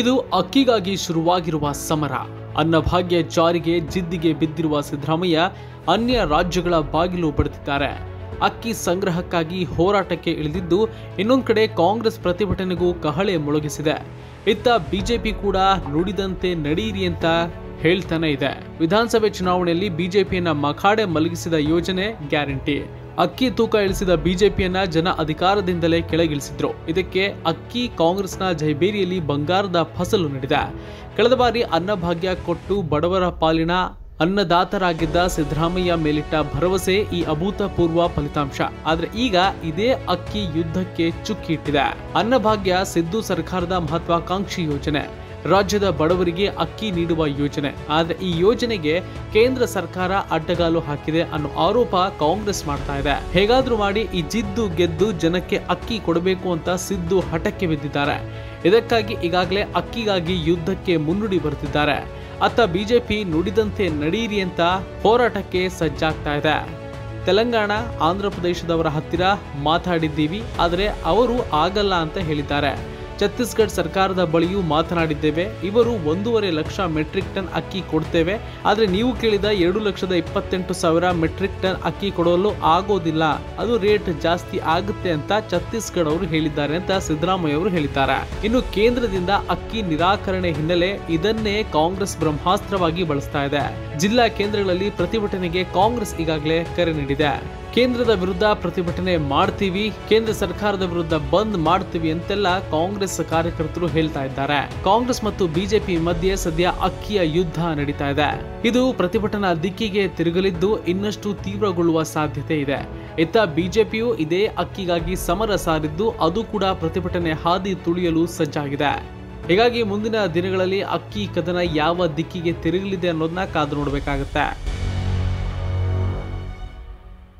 ಇದು ಅಕ್ಕಿಗಾಗಿ ಶುರುವಾಗಿರುವ ಸಮರ. ಅನ್ನಭಾಗ್ಯ ಜಾರಿಗೆ ಜಿದ್ದಿಗೆ ಬಿದ್ದಿರುವ ಸಿದ್ದರಾಮಯ್ಯ ಅನ್ಯ ರಾಜ್ಯಗಳ ಬಾಗಿಲು ಪಡೆದಿದ್ದಾರೆ ಅಕ್ಕಿ ಸಂಗ್ರಹಕ್ಕಾಗಿ ಹೋರಾಟಕ್ಕೆ ಇಳಿದಿದ್ದು ಇನ್ನೊಂದು ಕಡೆ ಕಾಂಗ್ರೆಸ್ ಪ್ರತಿಭಟನೆಗೂ ಕಹಳೆ ಮೊಳಗಿಸಿದೆ. ಇತ್ತ ಬಿಜೆಪಿ ಕೂಡ ನುಡಿದಂತೆ ನಡೆಯಿರಿ ಅಂತ ಹೇಳ್ತಾನೆ ಇದೆ. ವಿಧಾನಸಭೆ ಚುನಾವಣೆಯಲ್ಲಿ ಬಿಜೆಪಿಯನ್ನ ಮಖಾಡೆ ಮಲಗಿಸಿದ ಯೋಜನೆ ಗ್ಯಾರಂಟಿ. ಅಕ್ಕಿ ತೂಕ ಇಳಿಸಿದ ಬಿಜೆಪಿಯನ್ನ ಜನ ಅಧಿಕಾರದಿಂದಲೇ ಕೆಳಗಿಳಿಸಿದ್ರು. ಇದಕ್ಕೆ ಅಕ್ಕಿ ಕಾಂಗ್ರೆಸ್ನ ಜೈಬೇರಿಯಲ್ಲಿ ಬಂಗಾರದ ಫಸಲು ನೀಡಿದೆ. ಕಳೆದ ಬಾರಿ ಅನ್ನಭಾಗ್ಯ ಕೊಟ್ಟು ಬಡವರ ಪಾಲಿನ ಅನ್ನದಾತರಾಗಿದ್ದ ಸಿದ್ದರಾಮಯ್ಯ ಮೇಲಿಟ್ಟ ಭರವಸೆ ಈ ಅಭೂತಪೂರ್ವ ಫಲಿತಾಂಶ. ಆದ್ರೆ ಈಗ ಇದೇ ಅಕ್ಕಿ ಯುದ್ಧಕ್ಕೆ ಚುಕ್ಕಿ ಇಟ್ಟಿದೆ. ಅನ್ನಭಾಗ್ಯ ಸಿದ್ದು ಸರ್ಕಾರದ ಮಹತ್ವಾಕಾಂಕ್ಷಿ ಯೋಜನೆ. ರಾಜ್ಯದ ಬಡವರಿಗೆ ಅಕ್ಕಿ ನೀಡುವ ಯೋಜನೆ. ಆದರೆ ಈ ಯೋಜನೆಗೆ ಕೇಂದ್ರ ಸರ್ಕಾರ ಅಡ್ಡಗಾಲು ಹಾಕಿದೆ ಅನ್ನೋ ಆರೋಪ ಕಾಂಗ್ರೆಸ್ ಮಾಡ್ತಾ ಇದೆ. ಹೇಗಾದ್ರೂ ಮಾಡಿ ಈ ಜಿದ್ದು ಗೆದ್ದು ಜನಕ್ಕೆ ಅಕ್ಕಿ ಕೊಡಬೇಕು ಅಂತ ಸಿದ್ದು ಹಠಕ್ಕೆ ಬಿದ್ದಿದ್ದಾರೆ. ಇದಕ್ಕಾಗಿ ಈಗಾಗಲೇ ಅಕ್ಕಿಗಾಗಿ ಯುದ್ಧಕ್ಕೆ ಮುನ್ನುಡಿ ಬರುತ್ತಿದ್ದಾರೆ ಅತ್ತ ಬಿಜೆಪಿ ನುಡಿದಂತೆ ನಡೀರಿ ಅಂತ ಹೋರಾಟಕ್ಕೆ ಸಜ್ಜಾಗ್ತಾ ಇದೆ. ತೆಲಂಗಾಣ, ಆಂಧ್ರ ಪ್ರದೇಶದವರ ಹತ್ತಿರ ಮಾತಾಡಿದ್ದೀವಿ, ಆದರೆ ಅವರು ಆಗಲ್ಲ ಅಂತ ಹೇಳಿದ್ದಾರೆ. ಛತ್ತೀಸ್ಗಢ ಸರ್ಕಾರದ ಬಳಿಯೂ ಮಾತನಾಡಿದ್ದೇವೆ. ಇವರು ಒಂದೂವರೆ ಲಕ್ಷ ಮೆಟ್ರಿಕ್ ಟನ್ ಅಕ್ಕಿ ಕೊಡ್ತೇವೆ. ಆದರೆ ನೀವು ಕೇಳಿದ ಎರಡು ಲಕ್ಷದ ಇಪ್ಪತ್ತೆಂಟು ಸಾವಿರ ಮೆಟ್ರಿಕ್ ಟನ್ ಅಕ್ಕಿ ಕೊಡಲು ಆಗೋದಿಲ್ಲ. ಅದು ರೇಟ್ ಜಾಸ್ತಿ ಆಗುತ್ತೆ ಅಂತ ಛತ್ತೀಸ್ಗಢ ಅವರು ಹೇಳಿದ್ದಾರೆ ಅಂತ ಸಿದ್ದರಾಮಯ್ಯ ಅವರು ಹೇಳಿದ್ದಾರೆ. ಇನ್ನು ಕೇಂದ್ರದಿಂದ ಅಕ್ಕಿ ನಿರಾಕರಣೆ ಹಿನ್ನೆಲೆ ಇದನ್ನೇ ಕಾಂಗ್ರೆಸ್ ಬ್ರಹ್ಮಾಸ್ತ್ರವಾಗಿ ಬಳಸ್ತಾ ಇದೆ. ಜಿಲ್ಲಾ ಕೇಂದ್ರಗಳಲ್ಲಿ ಪ್ರತಿಭಟನೆಗೆ ಕಾಂಗ್ರೆಸ್ ಈಗಾಗಲೇ ಕರೆ ನೀಡಿದೆ. ಕೇಂದ್ರದ ವಿರುದ್ಧ ಪ್ರತಿಭಟನೆ ಮಾಡ್ತೀವಿ, ಕೇಂದ್ರ ಸರ್ಕಾರದ ವಿರುದ್ಧ ಬಂದ್ ಮಾಡ್ತೀವಿ ಅಂತೆಲ್ಲ ಕಾಂಗ್ರೆಸ್ ಕಾರ್ಯಕರ್ತರು ಹೇಳ್ತಾ ಇದ್ದಾರೆ. ಕಾಂಗ್ರೆಸ್ ಮತ್ತು ಬಿಜೆಪಿ ಮಧ್ಯೆ ಸದ್ಯ ಅಕ್ಕಿಯ ಯುದ್ಧ ನಡೀತಾ ಇದೆ. ಇದು ಪ್ರತಿಭಟನಾ ದಿಕ್ಕಿಗೆ ತಿರುಗಲಿದ್ದು ಇನ್ನಷ್ಟು ತೀವ್ರಗೊಳ್ಳುವ ಸಾಧ್ಯತೆ ಇದೆ. ಇತ್ತ ಬಿಜೆಪಿಯು ಇದೇ ಅಕ್ಕಿಗಾಗಿ ಸಮರ ಸಾರಿದ್ದು ಅದು ಕೂಡ ಪ್ರತಿಭಟನೆ ಹಾದಿ ತುಳಿಯಲು ಸಜ್ಜಾಗಿದೆ. ಹೀಗಾಗಿ ಮುಂದಿನ ದಿನಗಳಲ್ಲಿ ಅಕ್ಕಿ ಕದನ ಯಾವ ದಿಕ್ಕಿಗೆ ತಿರುಗಲಿದೆ ಅನ್ನೋದನ್ನ ಕಾದು ನೋಡಬೇಕಾಗುತ್ತೆ.